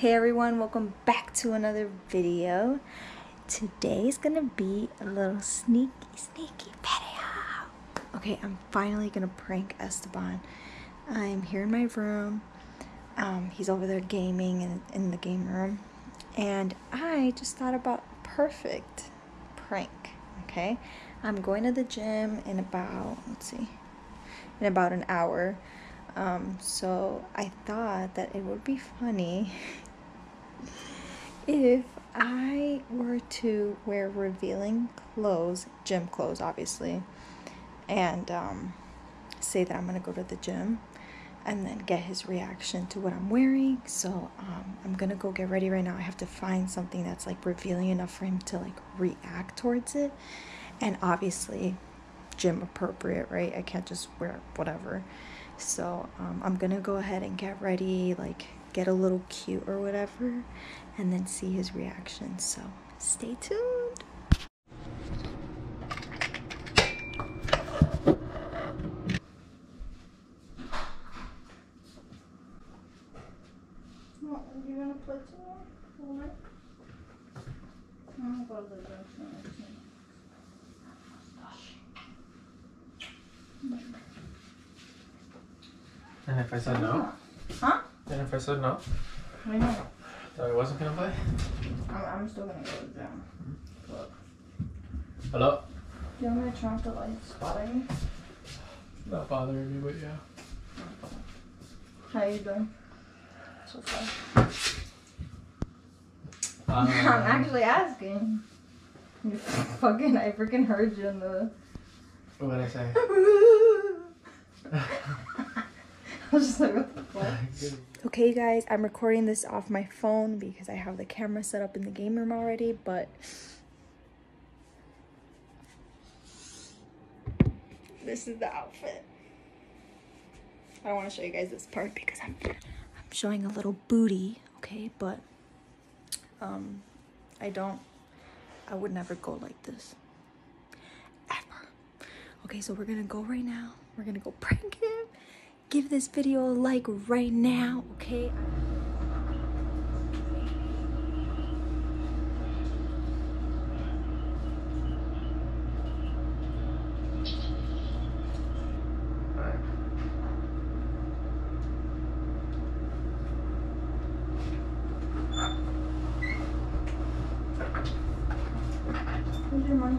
Hey everyone, welcome back to another video. Today's gonna be a little sneaky, sneaky video. Okay, I'm finally gonna prank Esteban. I'm here in my room. Um, he's over there gaming in, in the game room. And I just thought about perfect prank, okay? I'm going to the gym in about, let's see, in about an hour. Um, so I thought that it would be funny if I were to wear revealing clothes, gym clothes, obviously, and um, say that I'm gonna go to the gym and then get his reaction to what I'm wearing. So um, I'm gonna go get ready right now. I have to find something that's like revealing enough for him to like react towards it, and obviously gym appropriate, right? I can't just wear whatever. So um, I'm gonna go ahead and get ready, like get a little cute or whatever, and then see his reaction. So stay tuned. You gonna play tomorrow? I'm gonna go to the And if I said no? Huh? And if I said no? I know. That I wasn't gonna play? I'm, I'm still gonna go. Look. Hello? Do you want me to turn off the lights bothering you? Not bothering me, but yeah. How you doing? So far. Um, I'm actually asking. You fucking, I freaking heard you in the. What did I say? Was just like, what the fuck? Okay, guys, I'm recording this off my phone because I have the camera set up in the game room already, but this is the outfit. I don't want to show you guys this part because I'm I'm showing a little booty, okay? But um I don't I would never go like this. Ever. Okay, so we're gonna go right now. We're gonna go prank him. Give this video a like right now, okay? Where's your money?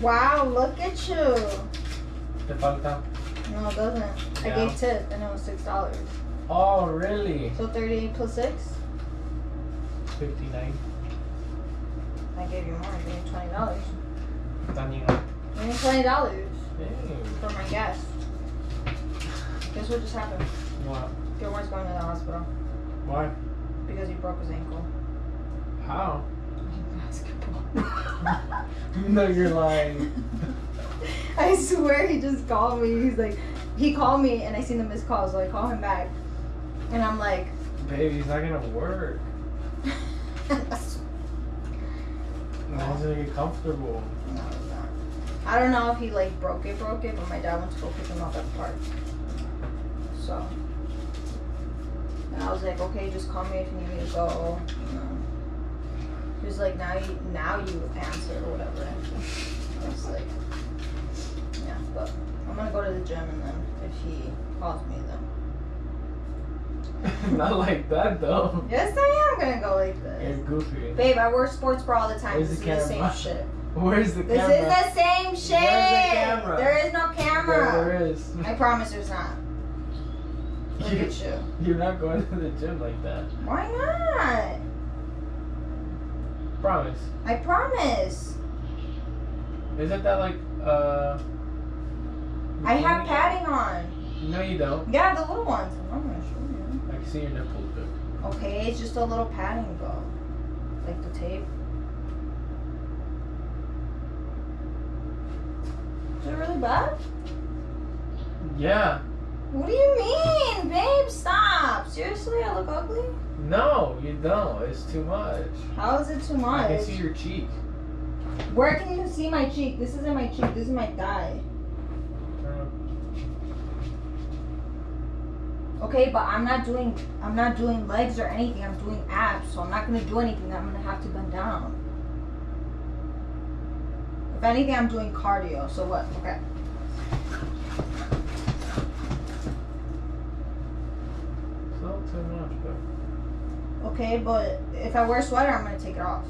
Wow, look at you. Te falta? No, it doesn't. I gave tip and it was six dollars. Oh, really? So thirty-eight plus six. 59. I gave you more. I gave you twenty dollars. Tanya. I gave twenty dollars for my gas. Guess what just happened? What? Gilmore's going to the hospital Why? because he broke his ankle. How? Basketball. no, you're lying. I swear he just called me. He's like, he called me and I seen the missed call, so I call him back. And I'm like, Baby, it's not gonna work. Now he's gonna get comfortable. No, it's not. I don't know if he like broke it, broke it, but my dad went to go pick him up at the park. So, and I was like, okay, just call me if you need me to go. You know. He was like, now you now you answer or whatever. I was like, yeah, but I'm gonna go to the gym and then if he calls me, then not like that though. yes, I am gonna go like You're goofy. Babe, I wear sports bra all the time. Where's this the is the same camera? shit. Where's the This camera? This is the same shit. Where's the camera? There is no camera. There is. I promise there's not. Look You- at you. You're not going to the gym like that. Why not? Promise. I promise. Isn't that like uh? I have padding on. No, you don't. Yeah, the little ones. I'm gonna show you. I can see your nipples, but Okay, it's just a little padding though. Like the tape. Is it really bad? yeah. What do you mean, babe? Stop. Seriously, I look ugly? No, you don't. It's too much. How is it too much? I can see your cheek. Where can you see my cheek? This isn't my cheek. This is my thigh. Uh. Okay, but I'm not doing I'm not doing legs or anything. I'm doing abs, so I'm not gonna do anything that I'm gonna have to bend down. If anything, I'm doing cardio. So what? Okay. It's not too much, but Okay, but if I wear a sweater, I'm gonna take it off.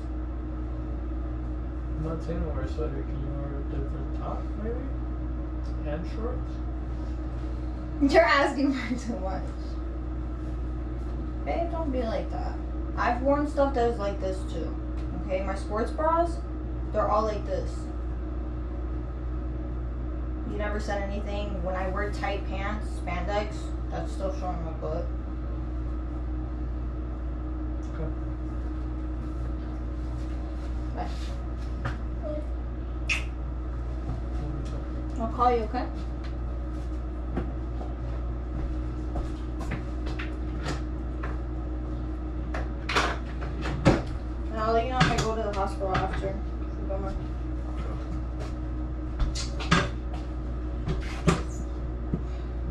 I'm not saying wear a sweater. Can you wear a different top, maybe? And shorts? You're asking for too much. Babe, don't be like that. I've worn stuff that is like this too. Okay, my sports bras, they're all like this. You never said anything. When I wear tight pants, spandex, that's still showing my butt. I'll call you, okay? And I'll let you know if I go to the hospital after.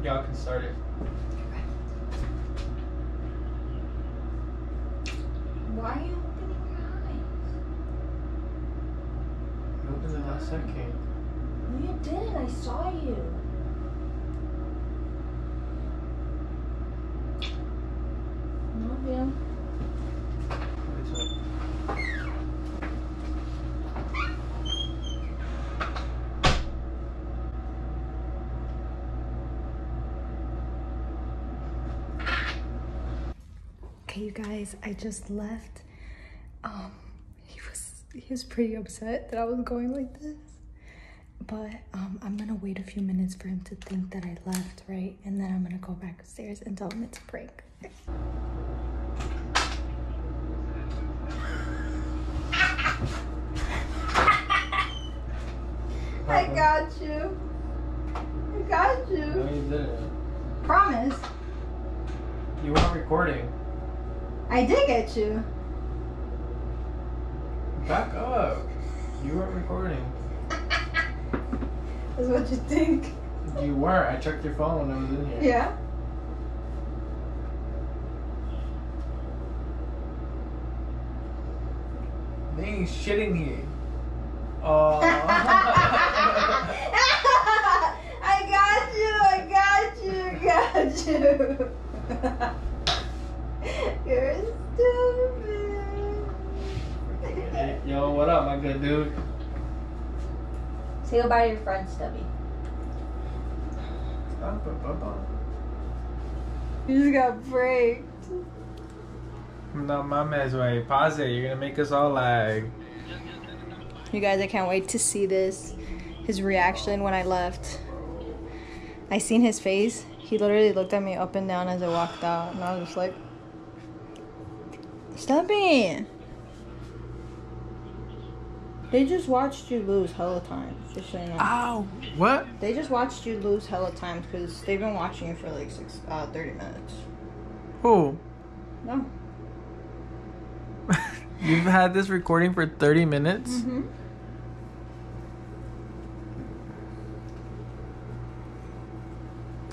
Y'all can start it. Why are you opening your eyes? You opened it last second. No, you didn't. I saw you. No, yeah. Wait a sec. Okay, you guys, I just left. Um, he was pretty upset that I was going like this. But um, I'm gonna wait a few minutes for him to think that I left, right? And then I'm gonna go back upstairs and tell him it's a prank. I got you. I got you. No, you. you didn't. Promise. You weren't recording. I did get you. Back up. You weren't recording. That's what you think. You weren't. I checked your phone when I was in here. Yeah. They ain't shitting here. Oh. I got you. I got you. I got you. You're stupid. Yo, what up, my good dude? Say goodbye to your friend, Stubby. Stop it, Bubba. You just got pranked. No mames, way. Pause it. You're gonna make us all lag. You guys, I can't wait to see this. His reaction when I left. I seen his face. He literally looked at me up and down as I walked out, and I was just like, "Stubby." They just watched you lose hella times. Just so you know. Ow! What? They just watched you lose hella times because they've been watching you for like six, uh, thirty minutes. Who? No. You've had this recording for 30 minutes? Mm-hmm.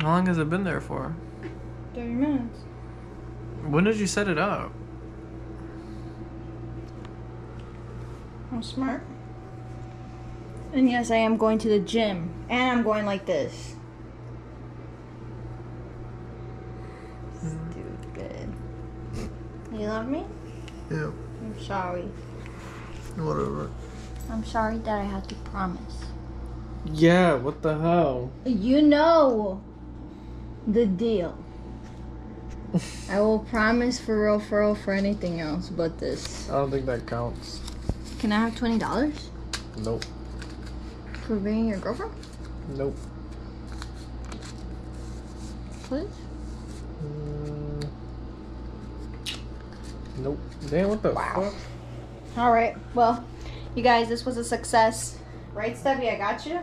How long has it been there for? Thirty minutes. When did you set it up? I'm smart. And yes, I am going to the gym. And I'm going like this. Stupid. Mm. You love me? Yeah, I'm sorry. whatever. I'm sorry that I had to promise. Yeah, what the hell? You know the deal. I will promise for real, for real, for anything else but this. I don't think that counts. Can I have twenty dollars Nope. for being your girlfriend, Nope. please? Mm. Nope. Damn, what the Wow. All right. Well, you guys, this was a success, right, Stubby? I got you.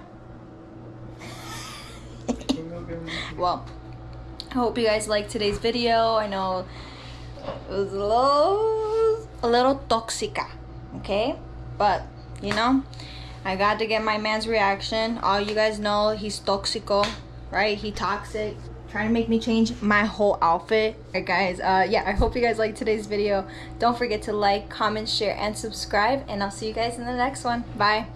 well, I hope you guys liked today's video. I know it was a little, a little toxica, okay? But, you know, I got to get my man's reaction. All you guys know, he's toxico, right? He toxic, trying to make me change my whole outfit. Alright guys, uh, yeah, I hope you guys liked today's video. Don't forget to like, comment, share, and subscribe, and I'll see you guys in the next one. Bye.